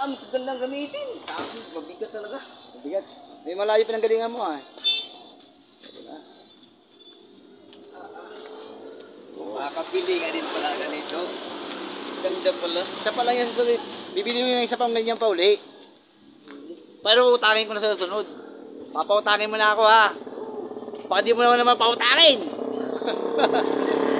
Ah, magandang gamitin. Tapos, mabigat talaga. Mabigat. May malayo pinanggalingan mo ah. Diba? Ka din pala ganito. Ganda pala. Isa pa lang yan. Tuloy. Bibili mo yung isa pang ganyan pa uli. Pero utangin ko na sa susunod. Papautangin mo na ako ha. Baka di mo naman naman pautangin.